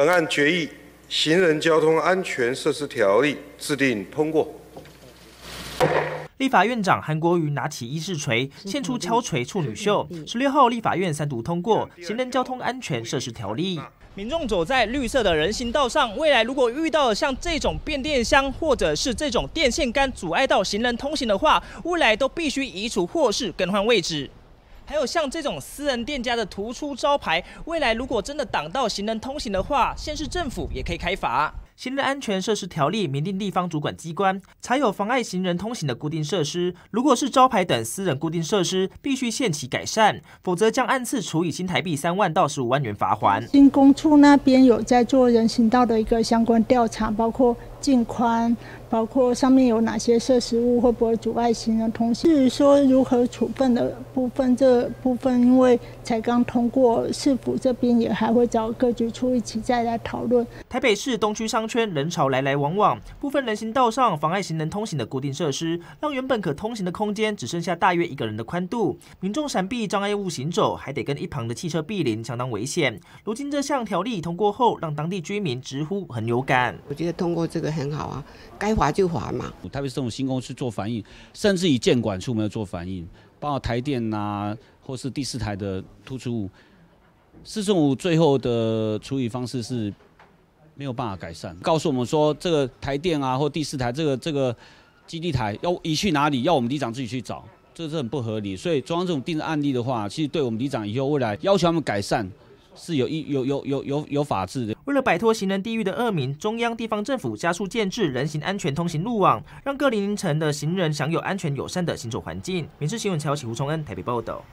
本案决议《行人交通安全设施条例》制定通过。立法院长韩国瑜拿起议事锤，献出敲锤处女秀。十六号，立法院三读通过《行人交通安全设施条例》。民众走在绿色的人行道上，未来如果遇到像这种变电箱或者是这种电线杆阻碍到行人通行的话，未来都必须移除或是更换位置。还有像这种私人店家的突出招牌，未来如果真的挡到行人通行的话，县市政府也可以开罚。行人安全设施条例明定地方主管机关才有妨碍行人通行的固定设施，如果是招牌等私人固定设施，必须限期改善，否则将按次处以新台币三万到十五万元罚款。新工处那边有在做人行道的一个相关调查，包括净宽。包括上面有哪些设施物会不会阻碍行人通行？至于说如何处分的部分，这部分因为才刚通过，市府这边也还会找各局处一起再来讨论。台北市东区商圈人潮来来往往，部分人行道上妨碍行人通行的固定设施，让原本可通行的空间只剩下大约一个人的宽度，民众闪避障碍物行走，还得跟一旁的汽车避邻，相当危险。如今这项条例通过后，让当地居民直呼很有感。我觉得通过这个很好啊，该。划就划嘛，特别是这种新公司做反应，甚至以监管处没有做反应，包括台电呐，或是第四台的突出物，四十五最后的处理方式是没有办法改善，告诉我们说这个台电啊或第四台这个这个基地台要移去哪里，要我们里长自己去找，这是很不合理。所以中央这种定的案例的话，其实对我们里长以后未来要求他们改善。是有一有有有有有法治的。为了摆脱行人地狱的恶名，中央地方政府加速建制人行安全通行路网，让各年龄层的行人享有安全友善的行走环境。民事新闻，乔启胡崇恩台北报道。